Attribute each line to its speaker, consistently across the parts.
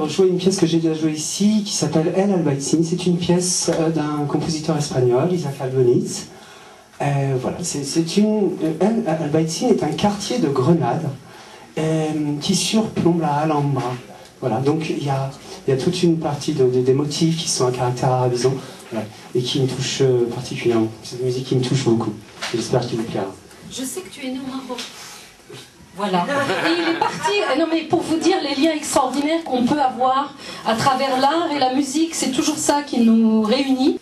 Speaker 1: rejouer une pièce que j'ai déjà jouée ici, qui s'appelle El Albaicin. C'est une pièce euh, d'un compositeur espagnol, Isaac Albeniz. Euh, voilà, c'est une. El Albaicin est un quartier de Grenade euh, qui surplombe la Alhambra. Voilà, donc il y a, y a, toute une partie de, des motifs qui sont à caractère arabisant et qui me touche particulièrement. C'est une musique qui me touche beaucoup. J'espère qu'il vous plaira.
Speaker 2: Je sais que tu es né au Maroc. Voilà. Et il est parti. Euh, non, mais pour vous dire les liens extraordinaires qu'on peut avoir à travers l'art et la musique, c'est toujours ça qui nous réunit.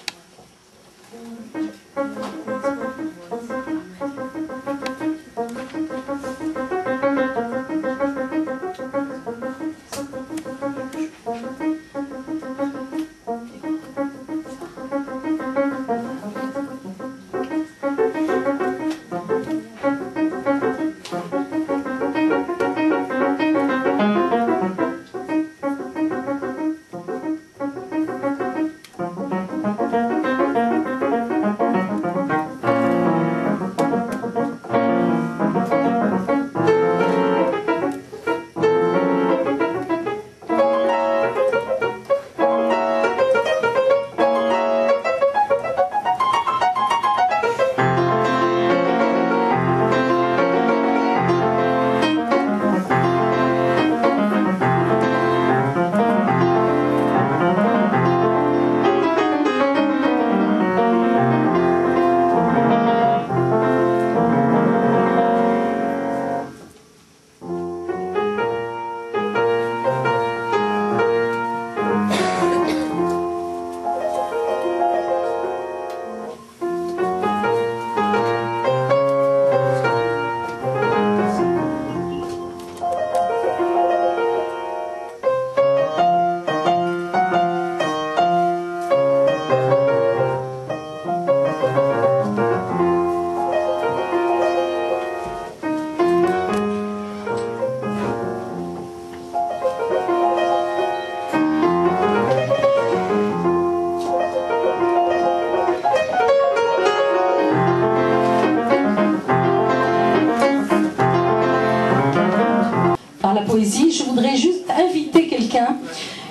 Speaker 2: Je voudrais juste inviter quelqu'un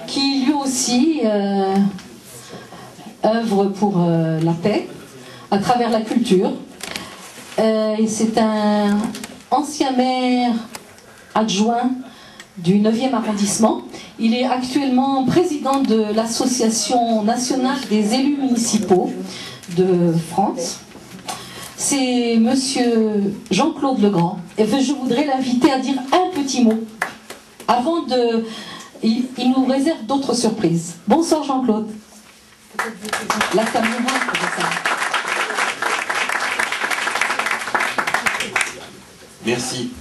Speaker 2: qui lui aussi euh, œuvre pour euh, la paix à travers la culture. Euh, c'est un ancien maire adjoint du 9e arrondissement. Il est actuellement président de l'Association nationale des élus municipaux de France. C'est monsieur Jean-Claude Legrand. Et je voudrais l'inviter à dire un petit mot avant de... Il, nous réserve d'autres surprises. Bonsoir Jean-Claude.
Speaker 3: Merci.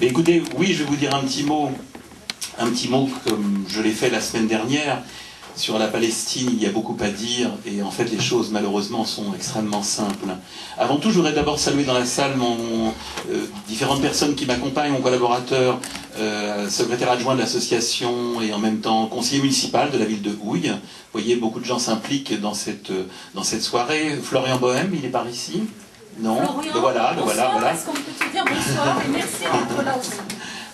Speaker 3: Mais écoutez, oui, je vais vous dire un petit mot, un petit mot comme je l'ai fait la semaine dernière. Sur la Palestine, il y a beaucoup à dire et en fait les choses malheureusement sont extrêmement simples. Avant tout, je voudrais d'abord saluer dans la salle mon, euh, différentes personnes qui m'accompagnent, mon collaborateur, euh, secrétaire adjoint de l'association et en même temps conseiller municipal de la ville de Houille. Vous voyez, beaucoup de gens s'impliquent dans cette, dans cette soirée. Florian Bohème, il est par ici? Non?
Speaker 2: Florian, le voilà, le voilà, voilà. Est-ce qu'on peut te dire bonsoir? Et merci d'être là aussi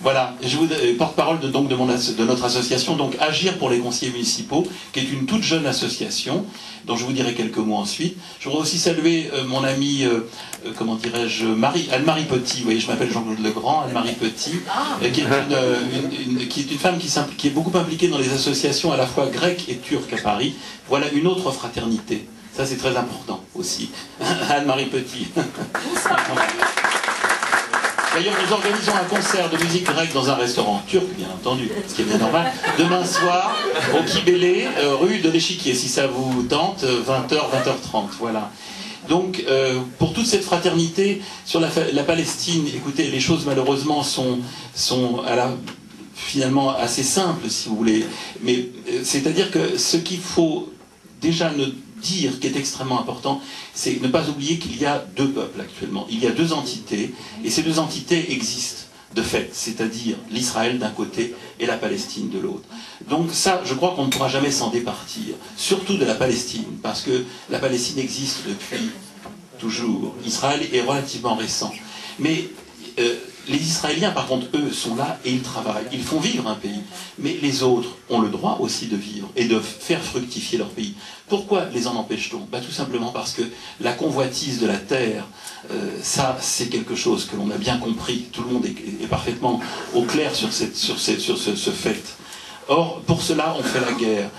Speaker 3: voilà, je vous euh, porte-parole de, donc de, mon, de, notre association, donc Agir pour les conseillers municipaux, qui est une toute jeune association, dont je vous dirai quelques mots ensuite. Je voudrais aussi saluer euh, mon amie, euh, comment dirais-je, Marie, Anne-Marie Petit, vous voyez, je m'appelle Jean-Claude Legrand, Anne-Marie Petit, ah. qui, est une, qui, est une, femme qui, qui, est beaucoup impliquée dans les associations à la fois grecques et turques à Paris. Voilà une autre fraternité. Ça, c'est très important aussi. Anne-Marie Petit. D'ailleurs, nous organisons un concert de musique grecque dans un restaurant turc, bien entendu, ce qui est bien normal, demain soir, au Kibélé, euh, rue de l'Échiquier, si ça vous tente, 20h, euh, 20h30, voilà. Donc, euh, pour toute cette fraternité sur la, Palestine, écoutez, les choses malheureusement sont, sont à finalement assez simples, si vous voulez. Mais c'est-à-dire que ce qu'il faut déjà ne dire qui est extrêmement important, c'est ne pas oublier qu'il y a deux peuples actuellement. Il y a deux entités, et ces deux entités existent de fait, c'est-à-dire l'Israël d'un côté et la Palestine de l'autre. Donc ça, je crois qu'on ne pourra jamais s'en départir, surtout de la Palestine, parce que la Palestine existe depuis toujours. Israël est relativement récent. Mais euh, les Israéliens, par contre, eux, sont là et ils travaillent, ils font vivre un pays. Mais les autres ont le droit aussi de vivre et de faire fructifier leur pays. Pourquoi les en empêche-t-on? Bah, Tout simplement parce que la convoitise de la terre, euh, ça, c'est quelque chose que l'on a bien compris. Tout le monde est, parfaitement au clair sur, ce fait. Or, pour cela, on fait la guerre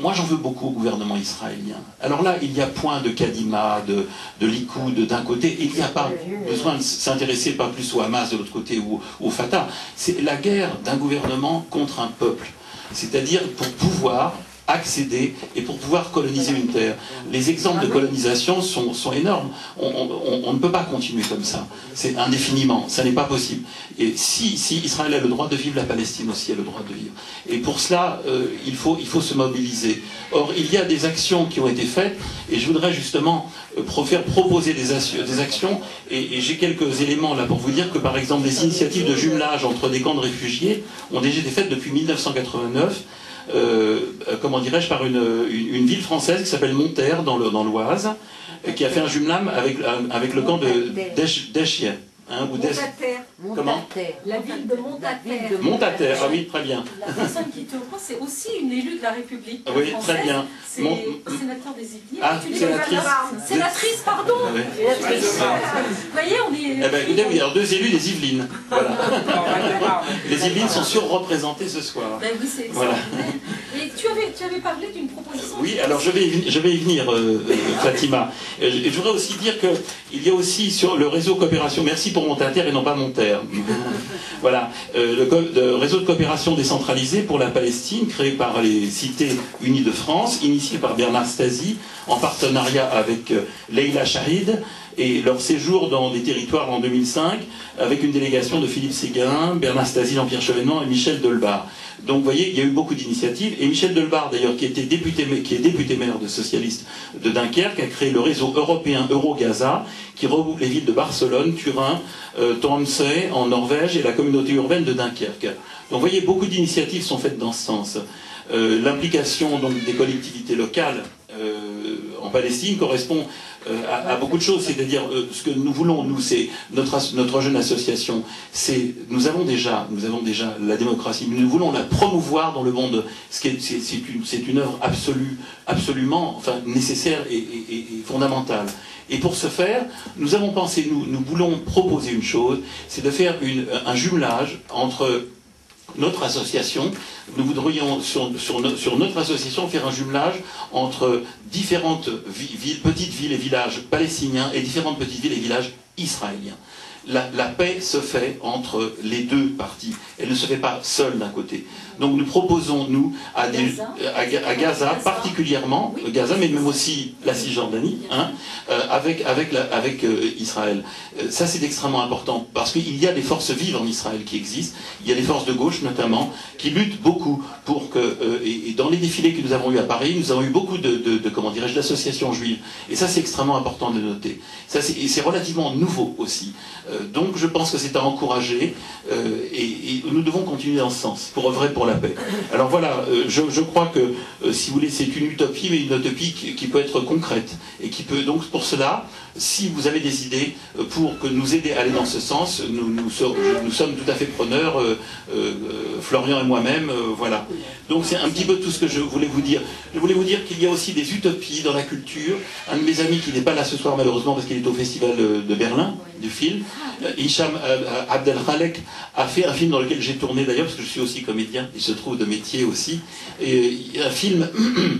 Speaker 3: moi j'en veux beaucoup au gouvernement israélien. Alors là, il y a point de Kadima, de, de Likoud d'un côté, il n'y a pas besoin de s'intéresser pas plus au Hamas de l'autre côté ou au Fatah. C'est la guerre d'un gouvernement contre un peuple. C'est-à-dire pour pouvoir accéder et pour pouvoir coloniser une terre. Les exemples de colonisation sont, sont énormes. On, ne peut pas continuer comme ça. C'est indéfiniment. Ça n'est pas possible. Et si, si, Israël a le droit de vivre, la Palestine aussi a le droit de vivre. Et pour cela, euh, il, faut, il faut se mobiliser. Or, il y a des actions qui ont été faites et je voudrais justement euh, faire proposer des, actions et, et j'ai quelques éléments là pour vous dire que par exemple les initiatives de jumelage entre des camps de réfugiés ont déjà été faites depuis 1989 euh, comment dirais-je, par une, ville française qui s'appelle Monterre dans l'Oise, qui a fait un jumelage avec, avec le camp de Deschien.
Speaker 4: Hein, ou
Speaker 3: Comment
Speaker 4: La ville de Montataire.
Speaker 3: Montataire, ah oui, très bien.
Speaker 4: La personne qui te reprend, c'est aussi une élue de la République.
Speaker 3: Oui, très bien.
Speaker 4: C'est sénateur des Yvelines.
Speaker 3: Ah, sénatrice.
Speaker 4: Sénatrice, pardon.
Speaker 3: Ah
Speaker 4: Vous voyez, on est.
Speaker 3: Eh écoutez, il y a deux élus des Yvelines. Voilà. Les Yvelines sont surreprésentées ce soir.
Speaker 4: Ben oui, c'est voilà. Et tu avais, tu avais parlé d'une proposition.
Speaker 3: Oui, alors je vais y, je vais y venir, euh, euh, Fatima. Et je voudrais aussi dire qu'il y a aussi sur le réseau coopération, merci pour Montater et non pas Monterre. voilà, euh, le, réseau de coopération décentralisé pour la Palestine, créé par les Cités Unies de France, initié par Bernard Stasi, en partenariat avec Leila Shahid, et leur séjour dans des territoires en 2005, avec une délégation de Philippe Séguin, Bernard Stasi, Jean-Pierre Chevènement et Michel Delbar. Donc vous voyez, il y a eu beaucoup d'initiatives. Et Michel Delbar, d'ailleurs, qui, était député, qui est député maire de socialiste de Dunkerque, a créé le réseau européen Euro-Gaza, qui regroupe les villes de Barcelone, Turin, euh, Tromsø en Norvège et la communauté urbaine de Dunkerque. Donc vous voyez, beaucoup d'initiatives sont faites dans ce sens. Euh, l'implication des collectivités locales euh, en Palestine correspond euh, à, beaucoup de choses. C'est-à-dire, euh, ce que nous voulons, nous, c'est notre, notre jeune association, c'est nous avons déjà, nous avons déjà la démocratie, mais nous voulons la promouvoir dans le monde. C'est une, une œuvre absolue, absolument, enfin, nécessaire et, fondamentale. Et pour ce faire, nous avons pensé, nous, nous voulons proposer une chose, c'est de faire un jumelage entre notre association, nous voudrions sur, notre association faire un jumelage entre différentes villes, petites villes et villages palestiniens et différentes petites villes et villages israéliens. La, la, paix se fait entre les deux parties. Elle ne se fait pas seule d'un côté. Donc nous proposons, nous, à, Gaza, particulièrement, Gaza, mais même aussi la Cisjordanie, hein, euh, avec, avec, avec euh, Israël. Euh, ça, c'est extrêmement important, parce qu'il y a des forces vives en Israël qui existent, il y a des forces de gauche notamment, qui luttent beaucoup pour que, et, dans les défilés que nous avons eus à Paris, nous avons eu beaucoup de, de, comment dirais-je, d'associations juives. Et ça, c'est extrêmement important de noter. Ça, c'est relativement nouveau aussi. Donc je pense que c'est à encourager, et, et, nous devons continuer dans ce sens, pour œuvrer pour la paix. Alors voilà, euh, je, crois que, euh, si vous voulez, c'est une utopie, mais une utopie qui, peut être concrète. Et qui peut, donc, pour cela, si vous avez des idées euh, pour que nous aider à aller dans ce sens, nous, nous, sommes tout à fait preneurs, Florian et moi-même, voilà. Donc c'est un petit peu tout ce que je voulais vous dire. Je voulais vous dire qu'il y a aussi des utopies dans la culture? Un de mes amis qui n'est pas là ce soir malheureusement parce qu'il est au festival de Berlin du film, Hicham Abdelkhalek a fait un film dans lequel j'ai tourné d'ailleurs parce que je suis aussi comédien se trouve de métier aussi. Et un film,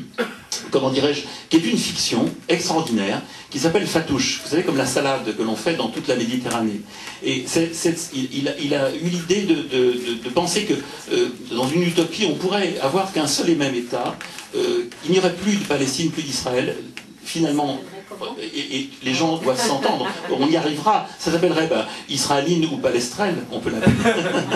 Speaker 3: comment dirais-je, qui est une fiction extraordinaire, qui s'appelle Fatouche. Vous savez, comme la salade que l'on fait dans toute la Méditerranée. Et il, a, eu l'idée de, penser que euh, dans une utopie, on pourrait avoir qu'un seul et même État. Euh, il n'y aurait plus de Palestine, plus d'Israël. Finalement, et, les gens doivent s'entendre. On y arrivera. Ça s'appellerait ben, israéline ou palestrelle, on peut l'appeler.